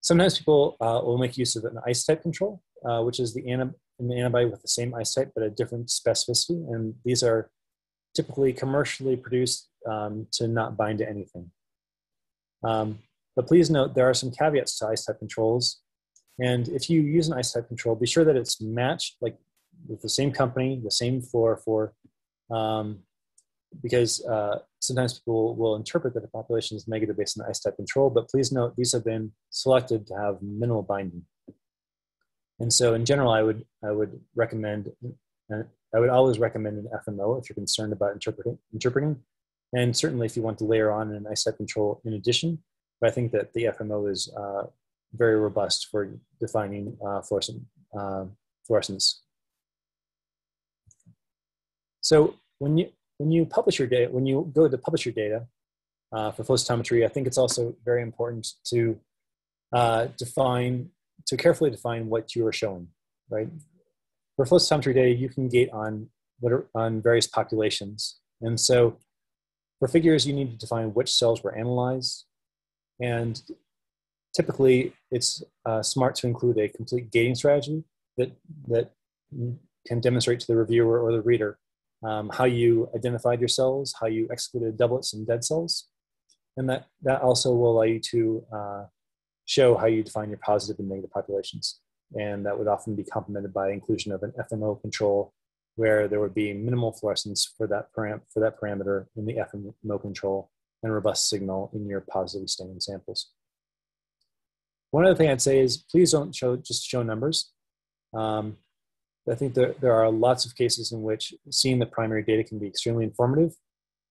sometimes people uh, will make use of an isotype control, uh, which is the, an antibody with the same isotype but a different specificity. And these are typically commercially produced um, to not bind to anything. Um, but please note there are some caveats to isotype controls. And if you use an isotype control, be sure that it's matched, like with the same company, the same fluorophore, um, because uh, sometimes people will interpret that the population is negative based on the isotype control, but please note these have been selected to have minimal binding. And so in general, I would, I would recommend, uh, I would always recommend an FMO if you're concerned about interpreting, interpreting. And certainly if you want to layer on an isotype control in addition, but I think that the FMO is uh, very robust for defining uh, fluorescent, uh, fluorescence so when you when you publish your data, when you go to publish your data uh, for flow cytometry, I think it's also very important to uh, define to carefully define what you are showing. Right for flow cytometry data, you can gate on what are, on various populations, and so for figures, you need to define which cells were analyzed. And typically, it's uh, smart to include a complete gating strategy that, that can demonstrate to the reviewer or the reader um, how you identified your cells, how you excluded doublets and dead cells. And that, that also will allow you to uh, show how you define your positive and negative populations. And that would often be complemented by inclusion of an FMO control where there would be minimal fluorescence for that, param for that parameter in the FMO control and robust signal in your positively staining samples. One other thing I'd say is please don't show just show numbers. Um, I think there, there are lots of cases in which seeing the primary data can be extremely informative.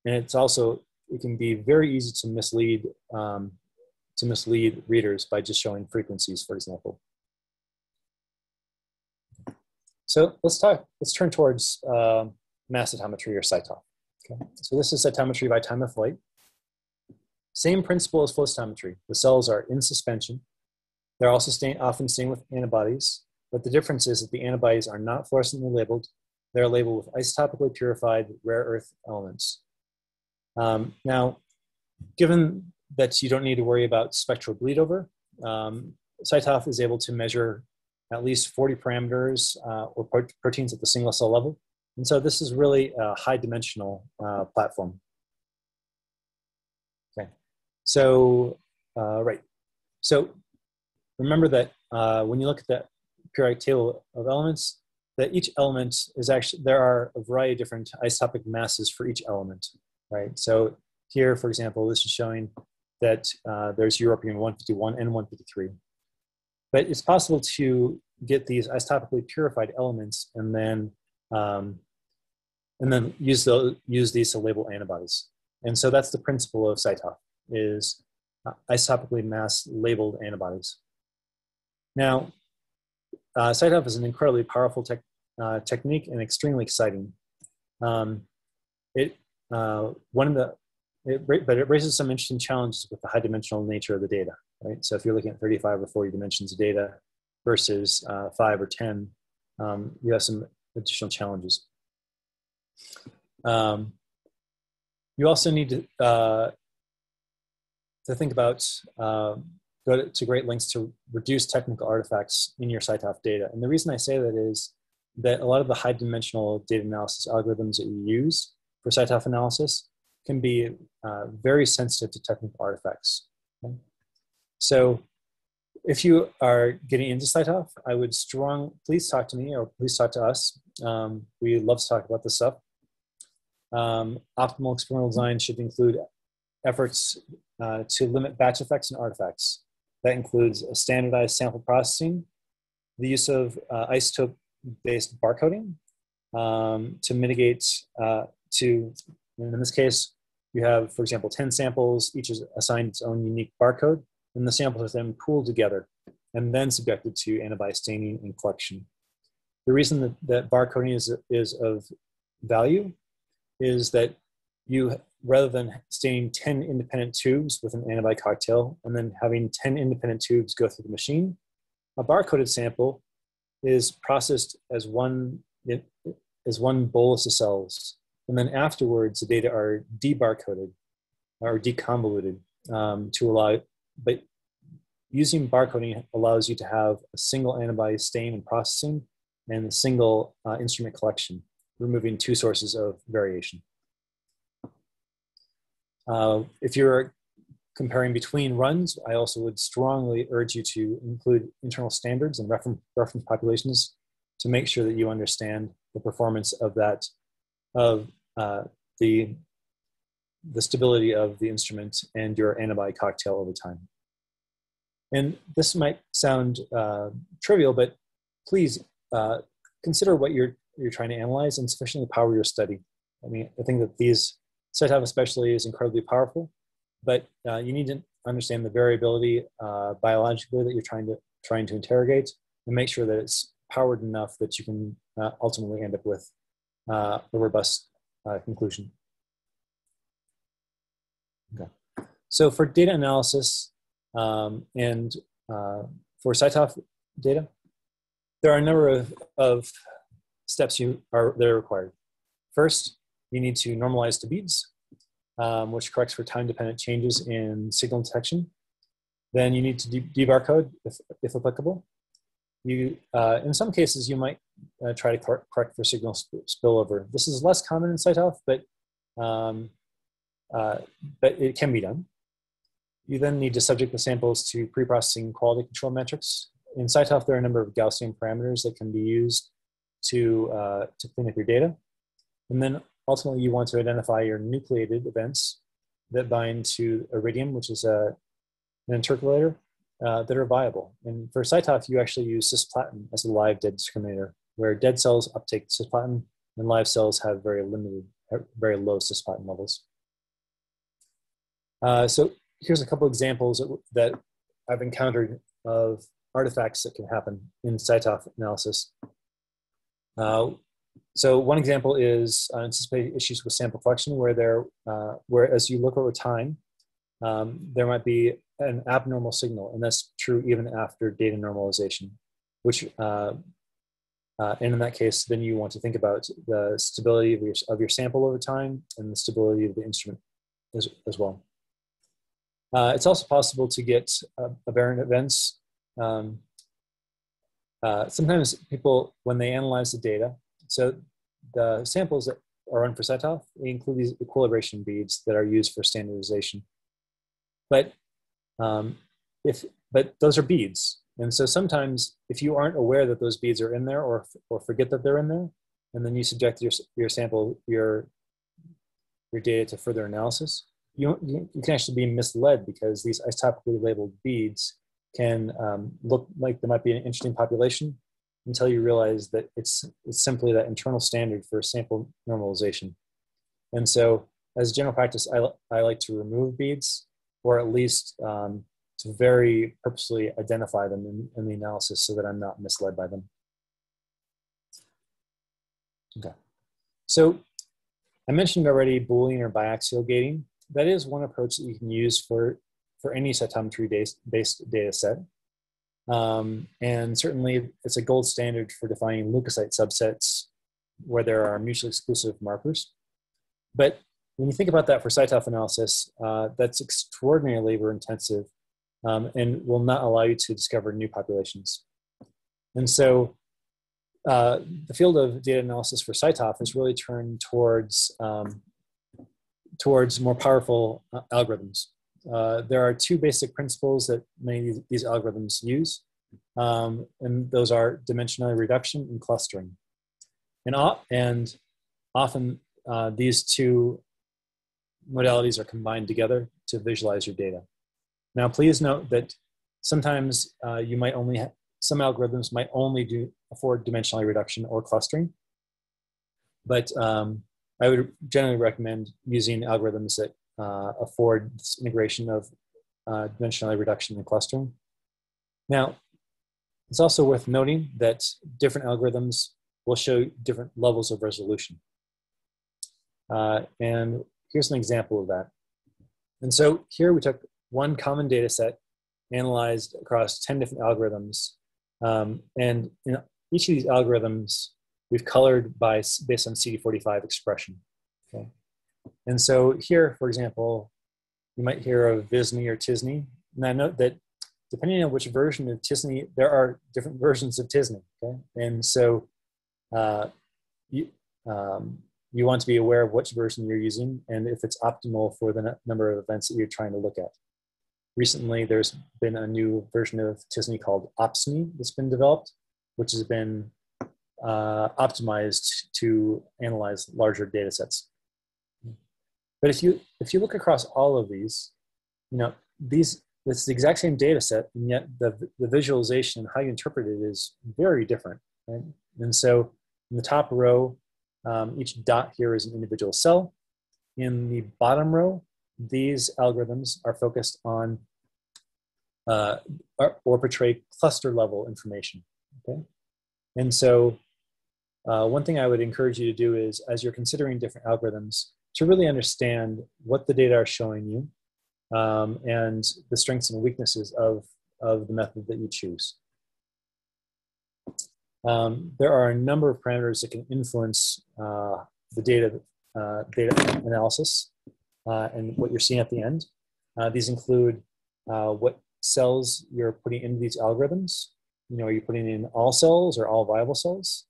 And it's also, it can be very easy to mislead, um, to mislead readers by just showing frequencies, for example. So let's talk, let's turn towards uh, mass cytometry or CyTOF. Okay. So this is cytometry by time of flight. Same principle as flow cytometry. The cells are in suspension. They're also stain, often stained with antibodies, but the difference is that the antibodies are not fluorescently labeled. They're labeled with isotopically purified rare earth elements. Um, now, given that you don't need to worry about spectral bleed over, um, CyTOF is able to measure at least 40 parameters uh, or proteins at the single cell level. And so this is really a high dimensional uh, platform. Okay, so, uh, right. So remember that uh, when you look at the periodic table of elements, that each element is actually, there are a variety of different isotopic masses for each element, right? So here, for example, this is showing that uh, there's europium 151 and 153. But it's possible to get these isotopically purified elements and then um, and then use the use these to label antibodies. And so that's the principle of CyTOF is uh, isotopically mass labeled antibodies. Now, uh, CyTOF is an incredibly powerful tech, uh, technique and extremely exciting. Um, it uh, one of the it, but it raises some interesting challenges with the high dimensional nature of the data right? So if you're looking at 35 or 40 dimensions of data versus uh, five or 10, um, you have some additional challenges. Um, you also need to, uh, to think about, uh, go to, to, great lengths to reduce technical artifacts in your CyTOF data. And the reason I say that is that a lot of the high dimensional data analysis algorithms that you use for CyTOF analysis can be uh, very sensitive to technical artifacts. Okay? So if you are getting into CyTOF, I would strong, please talk to me or please talk to us. Um, we love to talk about this stuff. Um, optimal experimental design should include efforts uh, to limit batch effects and artifacts. That includes a standardized sample processing, the use of uh, isotope-based barcoding um, to mitigate, uh, to, in this case, you have, for example, 10 samples, each is assigned its own unique barcode and the samples are then pooled together and then subjected to antibody staining and collection. The reason that, that barcoding is, is of value is that you, rather than staining 10 independent tubes with an antibody cocktail and then having 10 independent tubes go through the machine, a barcoded sample is processed as one, as one bolus of cells. And then afterwards, the data are debarcoded or deconvoluted um, to allow but using barcoding allows you to have a single antibody stain and processing and a single uh, instrument collection, removing two sources of variation. Uh, if you're comparing between runs, I also would strongly urge you to include internal standards and reference, reference populations to make sure that you understand the performance of that, of uh, the, the stability of the instrument and your antibody cocktail over time. And this might sound uh, trivial, but please uh, consider what you're, you're trying to analyze and sufficiently power your study. I mean, I think that these CyTOF especially is incredibly powerful, but uh, you need to understand the variability uh, biologically that you're trying to, trying to interrogate and make sure that it's powered enough that you can uh, ultimately end up with uh, a robust conclusion. Okay. So for data analysis, um, and uh, for CyTOF data, there are a number of, of steps you are that are required. First, you need to normalize to beads. um, which corrects for time-dependent changes in signal detection. Then you need to de debarcode if, if applicable. You, uh, in some cases, you might uh, try to cor correct for signal sp spillover. This is less common in CyTOF, but, um, uh, but it can be done. You then need to subject the samples to pre-processing quality control metrics. In CyTOF, there are a number of Gaussian parameters that can be used to, uh, to clean up your data. And then ultimately you want to identify your nucleated events that bind to iridium, which is a, an intercalator, uh, that are viable. And for CyTOF, you actually use cisplatin as a live dead discriminator, where dead cells uptake cisplatin and live cells have very limited, very low cisplatin levels. Uh, so here's a couple examples that, that I've encountered of artifacts that can happen in CyTOF analysis. Uh, so one example is uh, anticipated issues with sample collection, where there, uh, where as you look over time, um, there might be an abnormal signal, and that's true even after data normalization. Which, uh, uh, and in that case, then you want to think about the stability of your of your sample over time and the stability of the instrument as as well. Uh, it's also possible to get aberrant events. Um, uh, sometimes people, when they analyze the data, so the samples that are run for we include these equilibration beads that are used for standardization. But um, if but those are beads, and so sometimes if you aren't aware that those beads are in there, or or forget that they're in there, and then you subject your your sample your your data to further analysis, you you, can actually be misled because these isotopically labeled beads can um, look like there might be an interesting population, until you realize that it's, it's simply that internal standard for sample normalization. And so as general practice, I, I like to remove beads or at least um, to very purposely identify them in, in the analysis so that I'm not misled by them. Okay. So I mentioned already Boolean or biaxial gating. That is one approach that you can use for, for any cytometry-based data set. Um, and certainly it's a gold standard for defining leukocyte subsets where there are mutually exclusive markers. But when you think about that for CyTOF analysis, uh, that's extraordinarily labor intensive um, and will not allow you to discover new populations. And so uh, the field of data analysis for CyTOF has really turned towards, um, towards more powerful uh, algorithms. Uh, there are two basic principles that many of these algorithms use, um, and those are dimensionality reduction and clustering. And, and often uh, these two modalities are combined together to visualize your data. Now, please note that sometimes uh, you might only have some algorithms might only do afford dimensionality reduction or clustering, but um, I would generally recommend using algorithms that uh, afford this integration of uh, dimensionality reduction and clustering. Now, it's also worth noting that different algorithms will show different levels of resolution. Uh, and here's an example of that. And so here we took one common data set, analyzed across 10 different algorithms. Um, and in each of these algorithms, we've colored by based on CD45 expression. And so here, for example, you might hear of viSNE or t-SNE. And I note that depending on which version of t-SNE, there are different versions of t-SNE. Okay? And so uh, you, um, you want to be aware of which version you're using and if it's optimal for the number of events that you're trying to look at. Recently, there's been a new version of t-SNE called opt-SNE that's been developed, which has been uh, optimized to analyze larger data sets. But if you if you look across all of these, you know these it's the exact same data set, and yet the the visualization and how you interpret it is very different. Right? And so in the top row, um, each dot here is an individual cell. In the bottom row, these algorithms are focused on uh, or, or, portray cluster level information. Okay, and so uh, one thing I would encourage you to do is, as you're considering different algorithms, to really understand what the data are showing you um, and the strengths and weaknesses of, of the method that you choose. Um, there are a number of parameters that can influence uh, the data, uh, data analysis. uh, and what you're seeing at the end. Uh, these include uh, what cells you're putting into these algorithms. You know, are you putting in all cells or all viable cells?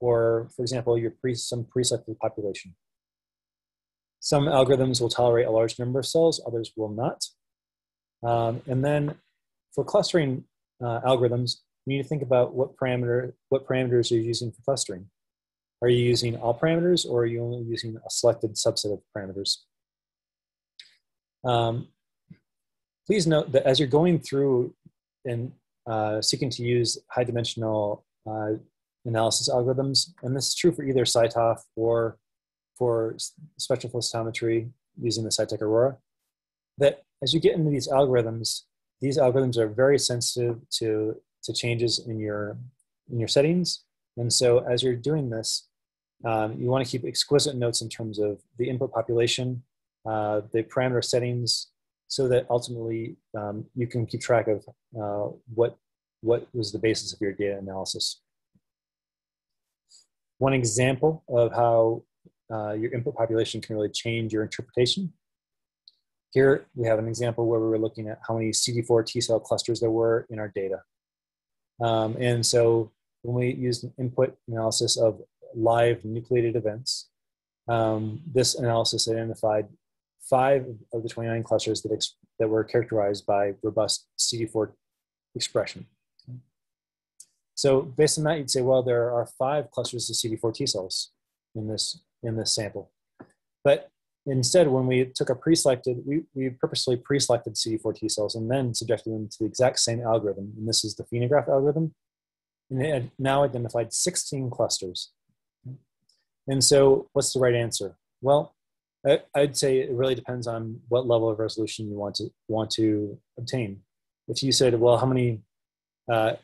Or, for example, your pre some preselected population. Some algorithms will tolerate a large number of cells, others will not. Um, and then for clustering uh, algorithms, you need to think about what parameter what parameters you're using for clustering. Are you using all parameters or are you only using a selected subset of parameters? Um, please note that as you're going through and uh, seeking to use high dimensional uh, analysis algorithms, and this is true for either CyTOF or for spectral flow cytometry using the Cytek Aurora, that as you get into these algorithms, these algorithms are very sensitive to, to changes in your, in your settings. And so as you're doing this, um, you want to keep exquisite notes in terms of the input population, uh, the parameter settings, so that ultimately um, you can keep track of uh, what, what was the basis of your data analysis. One example of how uh, your input population can really change your interpretation. Here we have an example where we were looking at how many CD4 T cell clusters there were in our data. Um, and so when we used an input analysis of live nucleated events, um, this analysis identified five of the 29 clusters that, that were characterized by robust CD4 expression. So based on that, you'd say, well, there are five clusters of CD4 T cells in this, in this sample. But instead, when we took a pre-selected, we, we purposely pre-selected CD4 T cells and then subjected them to the exact same algorithm. And this is the phenoGraph algorithm. And it had now identified 16 clusters. And so what's the right answer? Well, I, would say it really depends on what level of resolution you want to want to obtain. If you said, well, how many uh,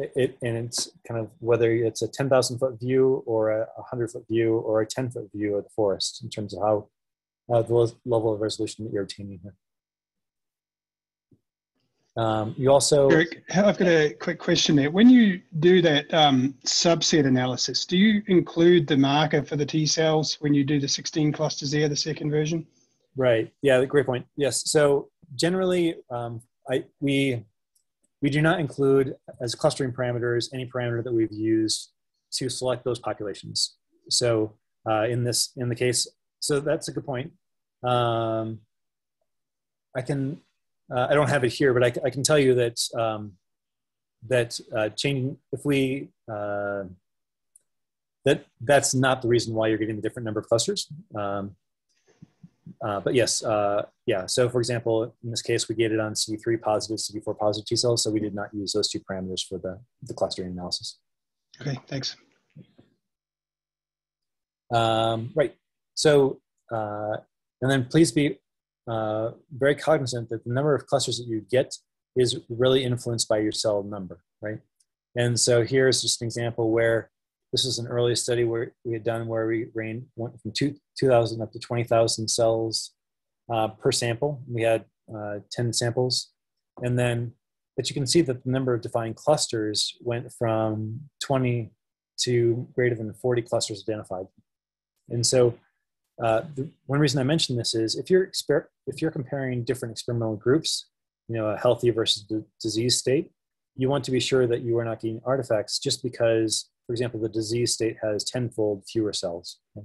it, it, and it's kind of whether it's a 10,000 foot view or a 100 foot view or a 10 foot view of the forest in terms of how uh, the level of resolution that you're obtaining here. Um, you also Eric, I've got a quick question there. When you do that um, subset analysis, do you include the marker for the T cells when you do the 16 clusters there, the second version? Right. Yeah, great point. Yes. So generally, um, I, we we do not include as clustering parameters any parameter that we've used to select those populations. So uh, in this, in the case, so that's a good point. Um, I can, uh, I don't have it here, but I, I can tell you that um, that uh, changing if we uh, that that's not the reason why you're getting the different number of clusters. Um, uh, but yes, uh, yeah. So for example, in this case, we gated on CD3 positive, CD4 positive T cells, so we did not use those two parameters for the, the clustering analysis. Okay, thanks. Um, right. So, uh, and then please be uh, very cognizant that the number of clusters that you get is really influenced by your cell number, right? And so here's just an example where this was an early study where we had done where we ran went from two, 2,000 up to 20,000 cells uh, per sample. We had uh, 10 samples. And then, but you can see that the number of defined clusters went from 20 to greater than 40 clusters identified. And so uh, the, one reason I mention this is if you're, exper- if you're comparing different experimental groups, you know, a healthy versus the disease state, you want to be sure that you are not getting artifacts just because for example, the disease state has tenfold fewer cells. You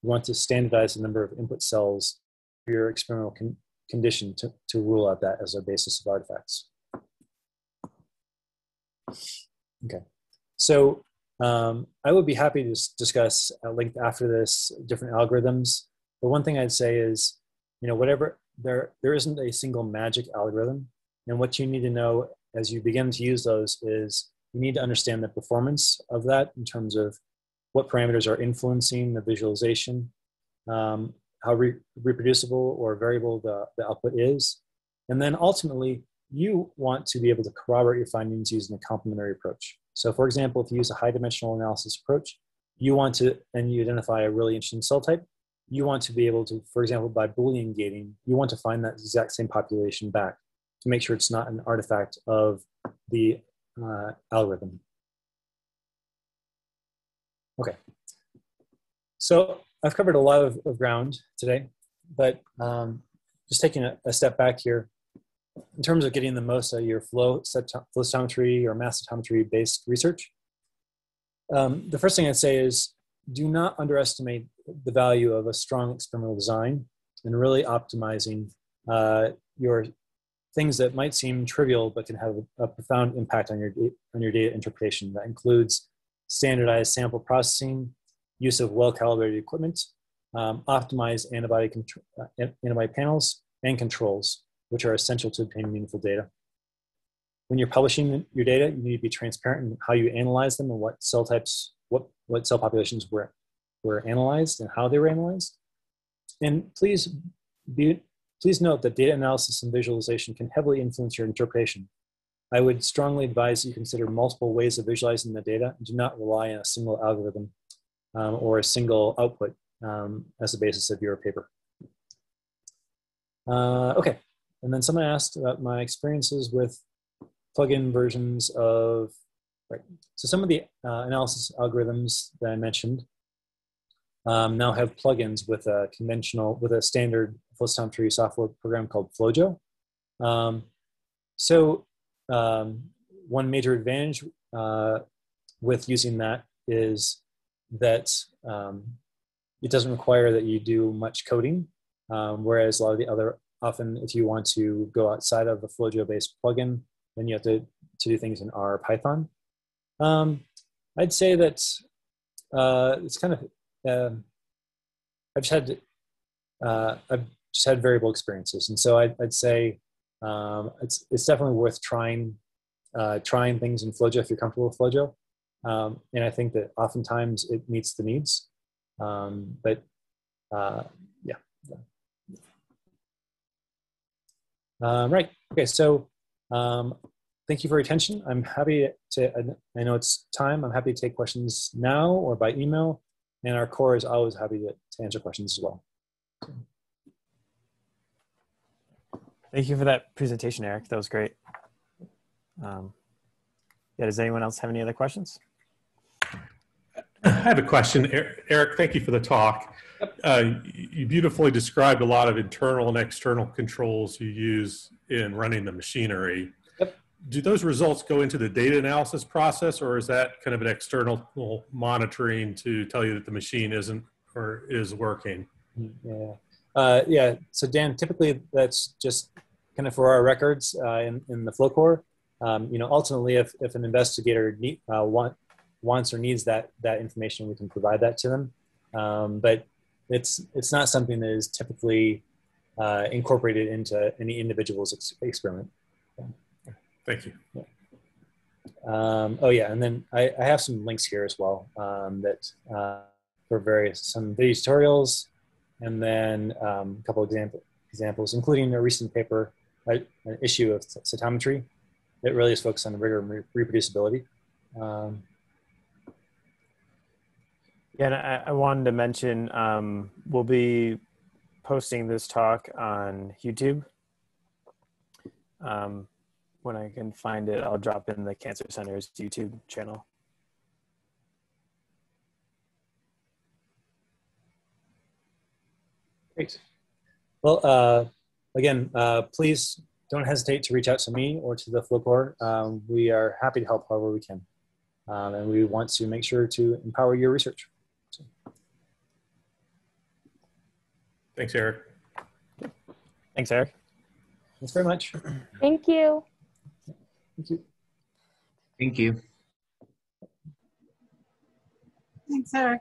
want to standardize the number of input cells for your experimental con condition to, to rule out that as a basis of artifacts. Okay, so um, I would be happy to discuss at length after this different algorithms. But one thing I'd say is, you know, whatever there there isn't a single magic algorithm, and what you need to know as you begin to use those is you need to understand the performance of that in terms of what parameters are influencing the visualization, um, how re reproducible or variable the, the output is. And then ultimately, you want to be able to corroborate your findings using a complementary approach. So for example, if you use a high dimensional analysis approach, you want to, and you identify a really interesting cell type, you want to be able to, for example, by Boolean gating, you want to find that exact same population back to make sure it's not an artifact of the uh, algorithm. Okay, so I've covered a lot of, of ground today. but um, just taking a, a, step back here, in terms of getting the most out of your flow, flow cytometry or mass cytometry based research, um, the first thing I'd say is do not underestimate the value of a strong experimental design and really optimizing uh, your things that might seem trivial but can have a, profound impact on your, on your data interpretation. That includes standardized sample processing, use of well-calibrated equipment, um, optimized antibody, uh, antibody panels, and controls, which are essential to obtain meaningful data. When you're publishing your data, you need to be transparent in how you analyze them and what cell types, what, what cell populations were, were analyzed and how they were analyzed. And please, be, please note that data analysis and visualization can heavily influence your interpretation. I would strongly advise you consider multiple ways of visualizing the data and do not rely on a single algorithm um, or a single output um, as the basis of your paper. Uh, okay, and then someone asked about my experiences with plugin versions of, right. So some of the uh, analysis algorithms that I mentioned um, now have plugins with a conventional, with a standard flow cytometry software program called FlowJo. Um, so um, one major advantage uh, with using that is that um, it doesn't require that you do much coding, um, whereas a lot of the other, often if you want to go outside of a FlowJo-based plugin, then you have to, to do things in R or Python. Um, I'd say that uh, it's kind of, uh, I've had, uh, I've just had variable experiences. And so I'd, I'd say um, it's, it's definitely worth trying, uh, trying things in FlowJo if you're comfortable with FlowJo. Um, and I think that oftentimes it meets the needs. Um, but uh, yeah. Um, right. Okay. So um, thank you for your attention. I'm happy to, I know it's time. I'm happy to take questions now or by email. And our core is always happy to, to answer questions as well. Thank you for that presentation, Eric. That was great. Um, yeah, does anyone else have any other questions? I have a question. Eric, thank you for the talk. Uh, you beautifully described a lot of internal and external controls you use in running the machinery. Yep. Do those results go into the data analysis process or is that kind of an external monitoring to tell you that the machine isn't or is working? Yeah. Uh, yeah. So Dan, typically that's just kind of for our records uh, in, in the flow core. Um, you know, ultimately, if, if an investigator need, uh, want, wants or needs that that information, we can provide that to them. Um, but it's it's not something that is typically uh, incorporated into any individual's ex experiment. Thank you. Yeah. Um, oh yeah, and then I, I, have some links here as well um, that uh, for various some video tutorials, and then um, a couple example examples, including a recent paper, an issue of cytometry that really is focused on rigor and re reproducibility. Um, yeah, and I, I wanted to mention um, we'll be posting this talk on YouTube. Um, when I can find it, I'll drop in the Cancer Center's YouTube channel. Great. Well, uh, again, uh, please don't hesitate to reach out to me or to the Flow Core. Um, we are happy to help however we can. Um, and we want to make sure to empower your research. Thanks, Eric. Thanks, Eric. Thanks very much. Thank you. Thank you. Thank you. Thanks, Eric.